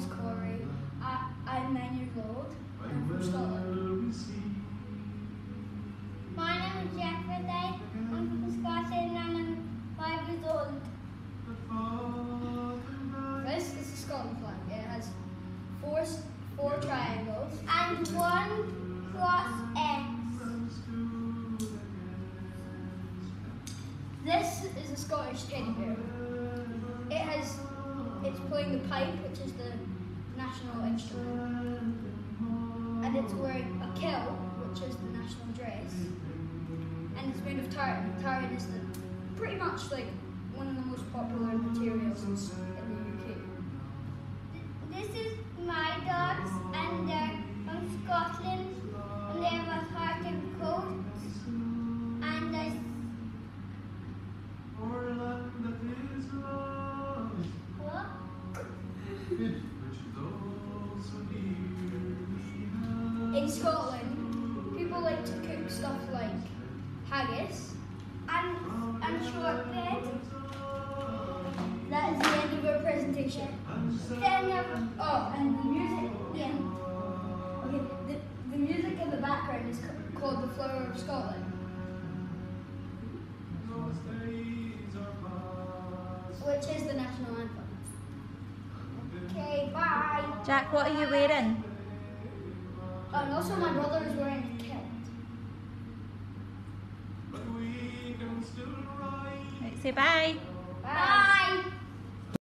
name's Corey. I, I'm nine years old. I'm from Scotland. My name is Jeffrey. I'm from Scotland and I'm five years old. This is the Scotland flag. It has four four triangles. And one cross X. This is a Scottish teddy bear. It has it's playing the pipe, which is the national instrument, and it's wearing a kilt, which is the national dress, and it's made of tartan. Tartan is the, pretty much like one of the most popular materials in, in the UK. In Scotland, people like to cook stuff like haggis. And and shortbread. That is the end of our presentation. Then Oh, and the music. yeah. Okay, the, the music in the background is called The Flower of Scotland. Which is the national anthem. Okay, bye. Jack, what are you wearing? And also my brother is wearing a kilt. Right, say bye. Bye.